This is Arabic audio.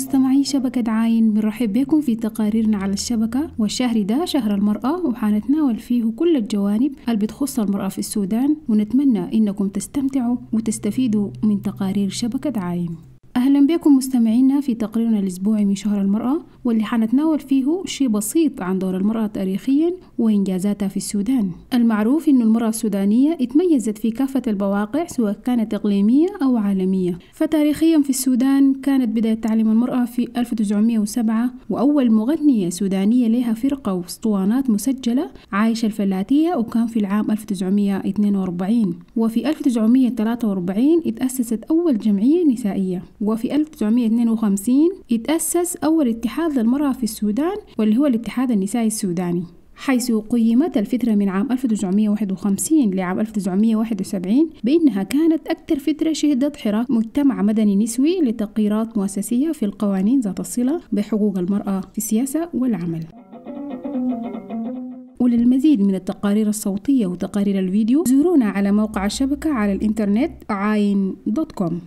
مستمعي شبكة عاين بنرحب بكم في تقاريرنا على الشبكة. والشهر ده شهر المرأة وحنتناول فيه كل الجوانب اللي بتخص المرأة في السودان ونتمنى إنكم تستمتعوا وتستفيدوا من تقارير شبكة عاين. أهلا بكم مستمعينا في تقريرنا الأسبوعي من شهر المرأة واللي حنتناول فيه شيء بسيط عن دور المرأة تاريخيا وإنجازاتها في السودان. المعروف أن المرأة السودانية اتميزت في كافة البواقع سواء كانت إقليمية أو عالمية. فتاريخيا في السودان كانت بداية تعليم المرأة في 1907 وأول مغنية سودانية لها فرقة وأسطوانات مسجلة عايشة الفلاتية وكان في العام 1942 وفي 1943 اتأسست أول جمعية نسائية. وفي 1952 اتأسس أول اتحاد للمرأة في السودان واللي هو الاتحاد النسائي السوداني. حيث قيمت الفترة من عام 1951 لعام 1971 بأنها كانت أكثر فترة شهدت حراك مجتمع مدني نسوي لتغييرات مؤسسية في القوانين ذات الصلة بحقوق المرأة في السياسة والعمل. وللمزيد من التقارير الصوتية وتقارير الفيديو زورونا على موقع الشبكة على الإنترنت عاين دوت كوم.